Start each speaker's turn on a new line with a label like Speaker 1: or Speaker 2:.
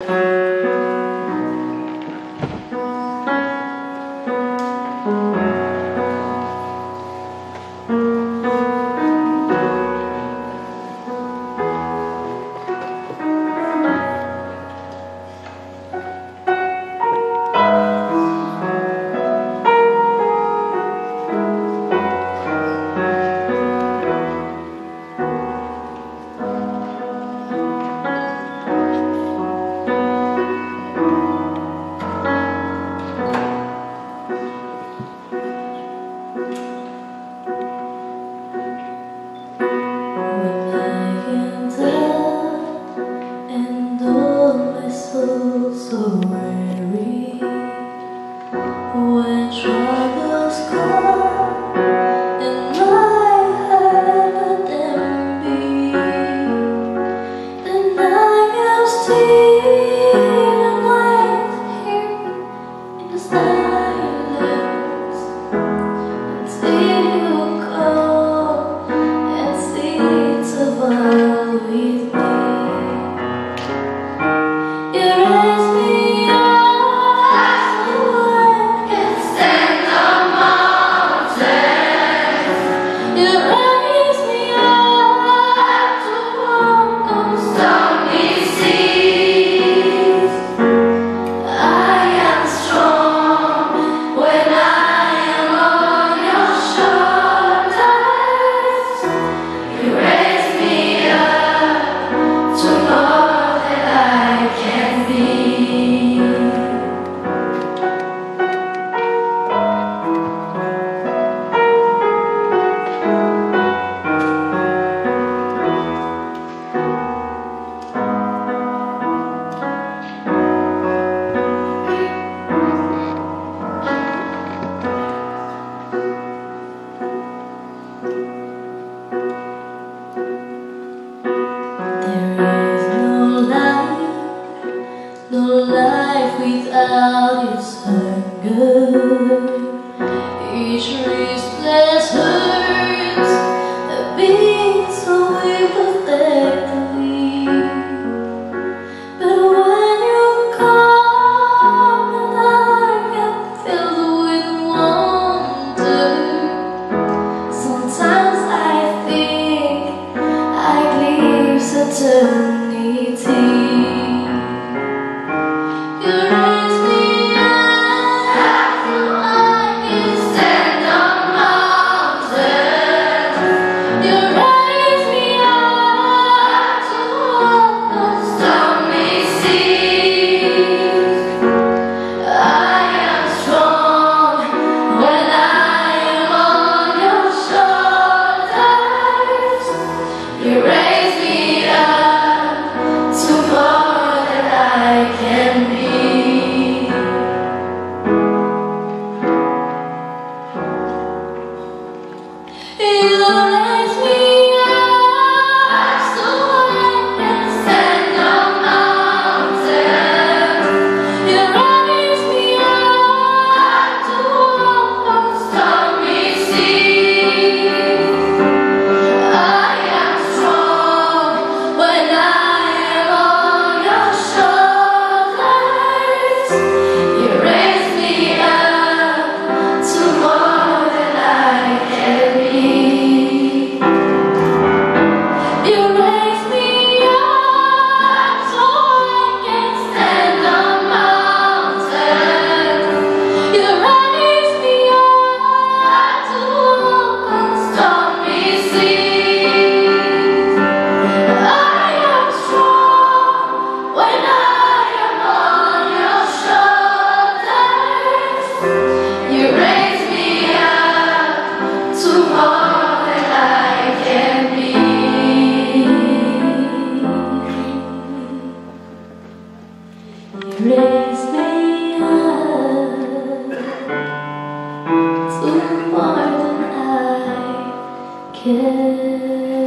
Speaker 1: Música No life without its hunger. Each reason Raise me up. To more than I can